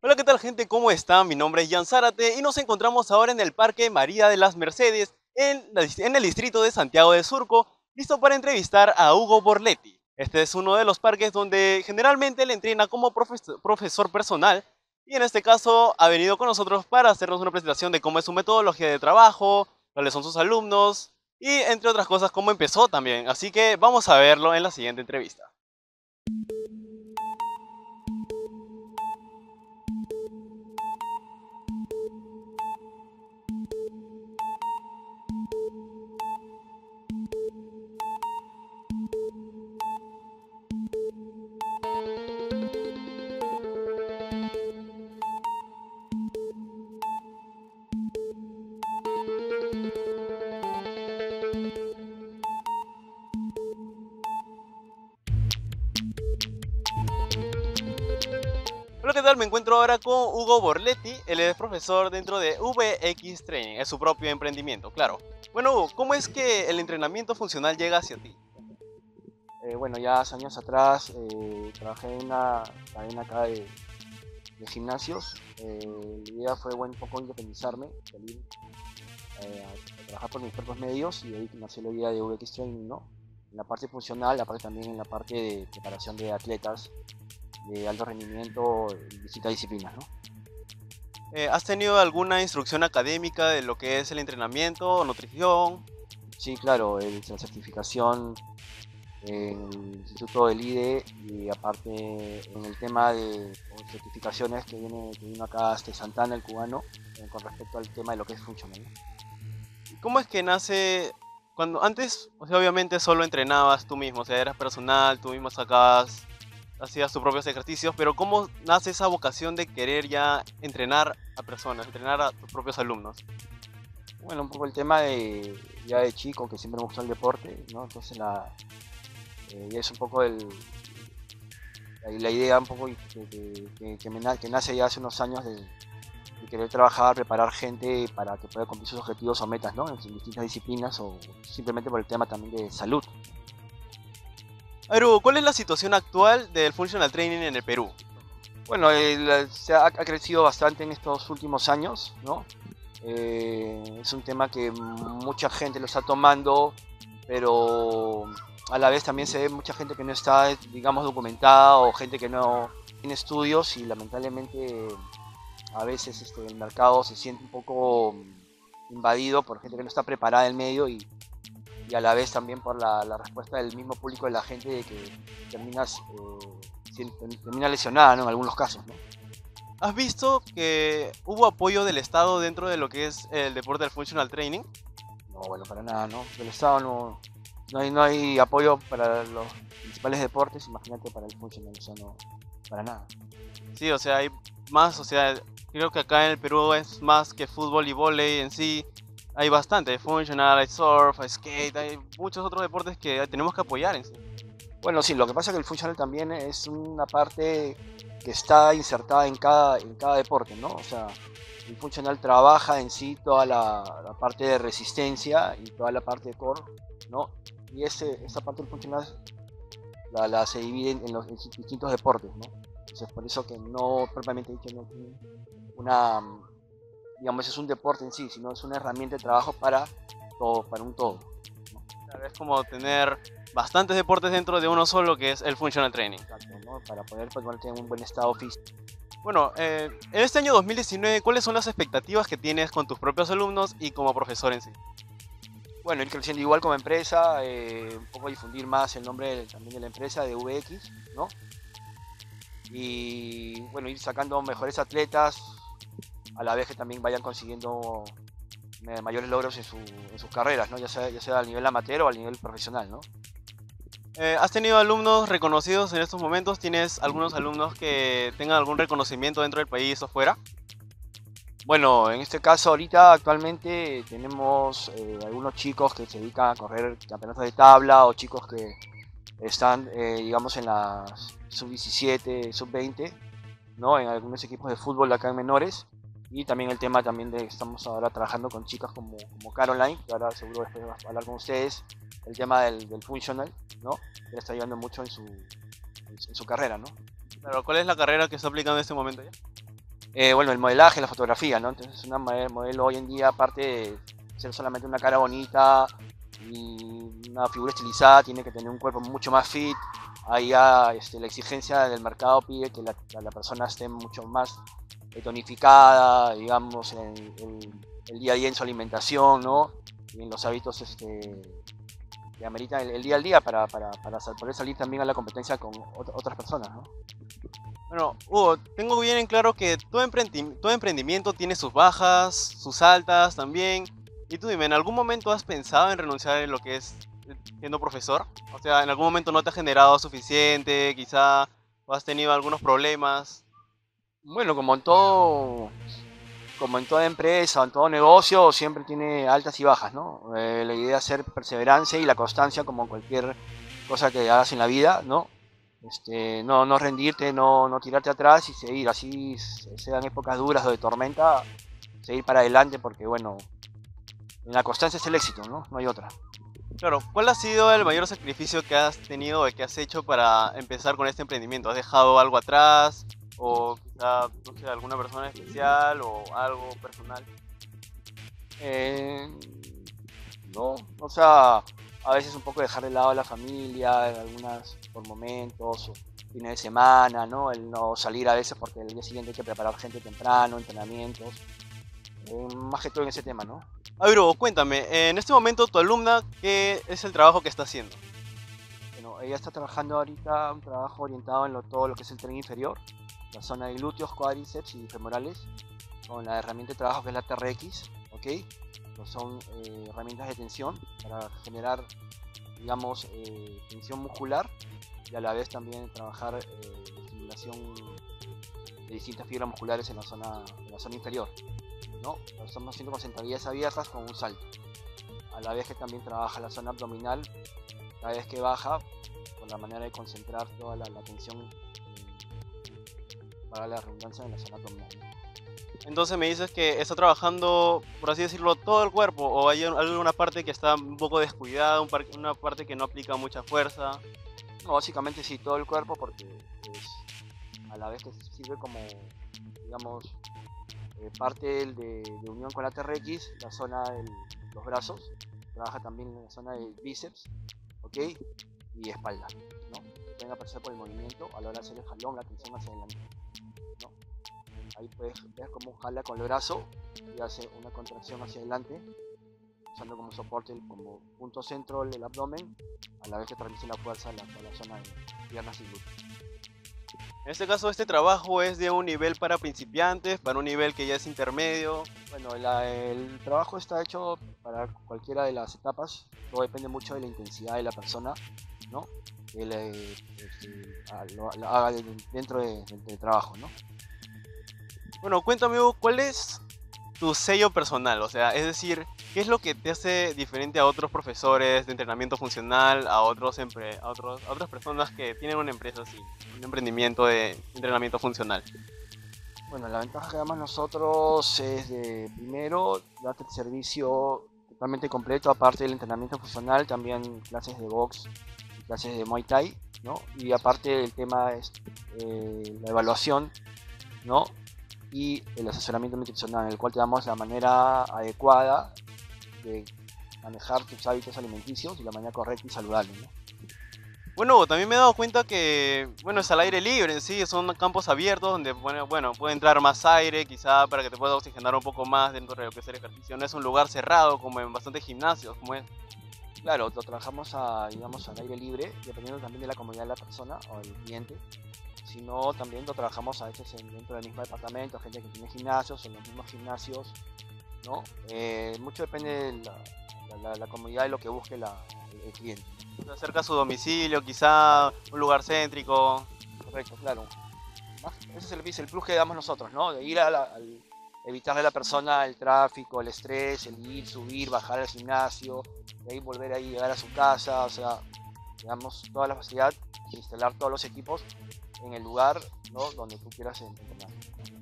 Hola, ¿qué tal gente? ¿Cómo están? Mi nombre es Jan Zárate y nos encontramos ahora en el Parque María de las Mercedes, en, la- en el distrito de Santiago de Surco, listo para entrevistar a Hugo Borletti. Este es uno de los parques donde generalmente él entrena como profes- profesor personal y en este caso ha venido con nosotros para hacernos una presentación de cómo es su metodología de trabajo, cuáles son sus alumnos y entre otras cosas cómo empezó también. Así que vamos a verlo en la siguiente entrevista. Hola, ¿qué tal? Me encuentro ahora con Hugo Borletti, él es profesor dentro de VX Training, es su propio emprendimiento, claro. Bueno, Hugo, ¿cómo es que el entrenamiento funcional llega hacia ti? Eh, bueno, ya hace años atrás eh, trabajé en una cadena acá de, de gimnasios. Eh, la idea fue bueno, un poco independizarme, salir eh, a, a trabajar por mis propios medios y ahí nació la idea de VX Training, ¿no? En la parte funcional, aparte también en la parte de preparación de atletas de alto rendimiento en distintas disciplinas, ¿no? Eh, ¿Has tenido alguna instrucción académica de lo que es el entrenamiento, nutrición? Sí, claro, el- la certificación en el Instituto del IDE y aparte en el tema de certificaciones que viene que vino acá este Santana, el cubano, eh, con respecto al tema de lo que es funcional. ¿Cómo es que nace cuando antes, o sea, obviamente solo entrenabas tú mismo, o sea, eras personal, tú mismo sacabas, hacías tus propios ejercicios, pero ¿cómo nace esa vocación de querer ya entrenar a personas, entrenar a tus propios alumnos? Bueno, un poco el tema de ya de chico, que siempre me gustó el deporte, ¿no? Entonces la, eh, es un poco el, la, idea un poco que nace ya hace unos años de, de querer trabajar, preparar gente para que pueda cumplir sus objetivos o metas, ¿no? En distintas disciplinas o simplemente por el tema también de salud. A ver, Hugo, ¿cuál es la situación actual del functional training en el Perú? Bueno, el- se ha, ha crecido bastante en estos últimos años, ¿no? Eh, es un tema que mucha gente lo está tomando, pero a la vez también se ve mucha gente que no está, digamos, documentada o gente que no tiene estudios y lamentablemente a veces este, el mercado se siente un poco invadido por gente que no está preparada en el medio y, y a la vez también por la, la respuesta del mismo público de la gente de que terminas, eh, termina lesionada ¿no? en algunos casos. ¿no? ¿Has visto que hubo apoyo del Estado dentro de lo que es el deporte del functional training? No, bueno, para nada, ¿no? Del Estado no, no, hay, no hay apoyo para los principales deportes, imagínate para el funcional, o sea, no, para nada. Sí, o sea, hay más, o sea, creo que acá en el Perú es más que fútbol y vóley en sí. Hay bastante, hay functional, hay surf, hay skate, hay muchos otros deportes que tenemos que apoyar en. Bueno, sí, lo que pasa es que el funcional también es una parte que está insertada en cada, en cada deporte, ¿no? O sea, el funcional trabaja en sí toda la, la parte de resistencia y toda la parte de core, ¿no? Y ese, esa parte del funcional se divide en los distintos deportes, ¿no? Entonces, por eso que no, propiamente dicho, no tiene una, digamos, es un deporte en sí, sino es una herramienta de trabajo para todo, para un todo. Claro, Es como tener bastantes deportes dentro de uno solo que es el functional training. Exacto, ¿no? Para poder pues, mantener un buen estado físico. Bueno, eh, en este año 2019, ¿cuáles son las expectativas que tienes con tus propios alumnos y como profesor en sí? bueno, ir creciendo igual como empresa, eh, un poco difundir más el nombre de- también de la empresa, de VX, ¿no? Y bueno, ir sacando mejores atletas, a la vez que también vayan consiguiendo eh, mayores logros en, su- en sus carreras, ¿no? Ya sea, ya sea al nivel amateur o al nivel profesional, ¿no? Eh, ¿Has tenido alumnos reconocidos en estos momentos? ¿Tienes algunos alumnos que tengan algún reconocimiento dentro del país o fuera? Bueno, en este caso ahorita actualmente tenemos eh, algunos chicos que se dedican a correr campeonatos de tabla o chicos que están, eh, digamos, en la sub-17, sub-20, ¿no? En algunos equipos de fútbol acá en menores. Y también el tema también de estamos ahora trabajando con chicas como, como Caroline, que ahora seguro después va a hablar con ustedes, el tema del, del funcional, ¿no? Que le está ayudando mucho en su, en su- en su carrera, ¿no? Claro, ¿cuál es la carrera que está aplicando en este momento ya? Eh, bueno, el modelaje, la fotografía, ¿no? Entonces una modelo hoy en día, aparte de ser solamente una cara bonita y una figura estilizada, tiene que tener un cuerpo mucho más fit. Ahí ya este, la exigencia del mercado pide que la, la persona esté mucho más tonificada, digamos, en el, día a día en su alimentación, ¿no? Y en los hábitos este, que ameritan el, día al día para, poder salir también a la competencia con otras personas, ¿no? Bueno, Hugo, tengo bien en claro que todo, emprendimiento tiene sus bajas, sus altas también. Y tú dime, ¿en algún momento has pensado en renunciar en lo que es siendo profesor? O sea, ¿en algún momento no te ha generado suficiente? Quizá has tenido algunos problemas. Bueno, como en todo, como en toda empresa, en todo negocio, siempre tiene altas y bajas, ¿no? Eh, la idea es ser perseverancia y la constancia como cualquier cosa que hagas en la vida, ¿no? Este, no, no rendirte, no, no tirarte atrás y seguir, así sean épocas duras o de tormenta, seguir para adelante porque bueno, en la constancia es el éxito, ¿no? No hay otra. Claro, ¿cuál ha sido el mayor sacrificio que has tenido o que has hecho para empezar con este emprendimiento? ¿Has dejado algo atrás? ¿O quizá, no sé, alguna persona especial o algo personal? Eh, no, o sea, a veces un poco dejar de lado a la familia, algunas por momentos, o fines de semana, ¿no? El no salir a veces porque el día siguiente hay que preparar gente temprano, entrenamientos. Eh, más que todo en ese tema, ¿no? A ver, cuéntame, en este momento tu alumna, ¿qué es el trabajo que está haciendo? Bueno, ella está trabajando ahorita un trabajo orientado en lo, todo lo que es el tren inferior, la zona de glúteos, cuádriceps y femorales, con la herramienta de trabajo que es la TRX, ¿ok? son eh, herramientas de tensión para generar, digamos, eh, tensión muscular y a la vez también trabajar eh, estimulación de distintas fibras musculares en la zona, en la zona inferior. ¿no? Estamos haciendo con sentadillas abiertas con un salto. A la vez que también trabaja la zona abdominal, cada vez que baja, con la manera de concentrar toda la, tensión para la redundancia en la zona abdominal. Entonces me dices que está trabajando, por así decirlo, todo el cuerpo, o hay alguna parte que está un poco descuidada, una parte que no aplica mucha fuerza. No, básicamente sí, todo el cuerpo, porque pues, a la vez que sirve como, digamos, eh, parte de, unión con la TRX, la zona de los brazos, trabaja también en la zona del bíceps, ¿ok? Y espalda, ¿no? Pueden aparecer por el movimiento a la hora de hacer el jalón, la tensión hacia adelante. Ahí puedes ver cómo jala con el brazo y hace una contracción hacia adelante, usando como soporte, como punto centro el abdomen, a la vez que transmite la fuerza a la, zona de piernas y glúteos. En este caso, este trabajo es de un nivel para principiantes, para un nivel que ya es intermedio. Bueno, el trabajo está hecho para cualquiera de las etapas, todo depende mucho de la intensidad de la persona, ¿no? Que le, este, lo, haga dentro del trabajo, ¿no? Bueno, cuéntame, ¿cuál es tu sello personal? O sea, es decir, ¿qué es lo que te hace diferente a otros profesores de entrenamiento funcional, a, otros a, otros, otras personas que tienen una empresa así, un emprendimiento de entrenamiento funcional? Bueno, la ventaja que damos nosotros es de, primero, darte el servicio totalmente completo, aparte del entrenamiento funcional, también clases de box, clases de Muay Thai, ¿no? Y aparte el tema es eh, la evaluación, ¿no? Y el asesoramiento nutricional, en el cual te damos la manera adecuada de manejar tus hábitos alimenticios y la manera correcta y saludable. Bueno, también me he dado cuenta que, bueno, es al aire libre en sí, son campos abiertos donde, bueno, bueno, puede entrar más aire, quizá para que te pueda oxigenar un poco más dentro de lo que es el ejercicio. No es un lugar cerrado como en bastantes gimnasios, como es. Claro, lo trabajamos a, digamos, al aire libre, dependiendo también de la comodidad de la persona o del cliente sino también lo trabajamos a veces dentro del mismo departamento, gente que tiene gimnasios, en los mismos gimnasios, ¿no? Eh, mucho depende de la, la, comunidad y lo que busque el, cliente. Acerca a su domicilio, quizá un lugar céntrico. Correcto, claro. Ese es el, plus que damos nosotros, ¿no? De ir a al evitarle a la persona el tráfico, el estrés, el ir, subir, bajar al gimnasio, de ahí volver ahí, llegar a su casa, o sea, digamos, toda la facilidad de instalar todos los equipos en el lugar ¿no? donde tú quieras entrenar.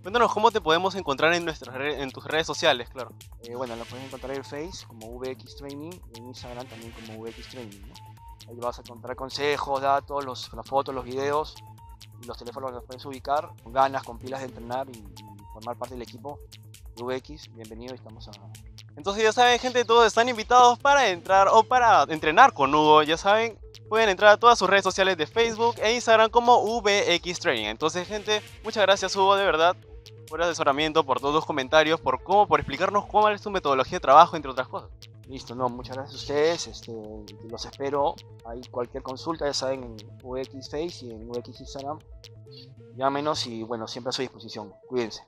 Cuéntanos cómo te podemos encontrar en, nuestras en tus redes sociales, claro. Eh, bueno, lo puedes encontrar en Face como VX Training y en Instagram también como VX Training. Ahí vas a encontrar consejos, datos, los, las fotos, los videos y los teléfonos los puedes ubicar con ganas, con pilas de entrenar y, formar parte del equipo de VX, bienvenido, estamos a... Entonces ya saben, gente, todos están invitados para entrar o para entrenar con Hugo. Ya saben, pueden entrar a todas sus redes sociales de Facebook e Instagram como VX Training. Entonces, gente, muchas gracias Hugo, de verdad, por el asesoramiento, por todos los comentarios, por cómo, por explicarnos cómo es tu metodología de trabajo, entre otras cosas. Listo, no, muchas gracias a ustedes, este, los espero. Hay cualquier consulta, ya saben, en VX Face y en VX Instagram. Llámenos y bueno, siempre a su disposición. Cuídense.